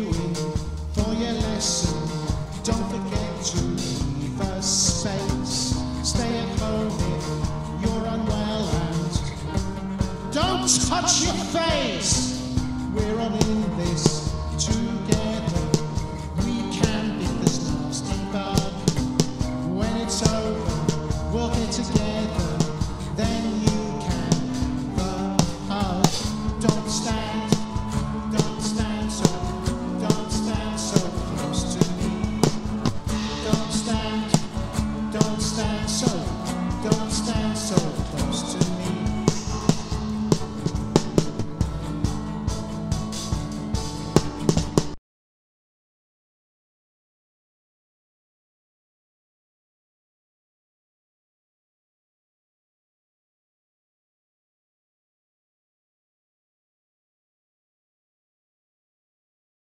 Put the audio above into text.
for your lesson. Don't forget to leave a space. Stay at home if you're unwell and don't touch your face. We're all in this together. We can be the nasty bug. When it's over, we'll get together. served.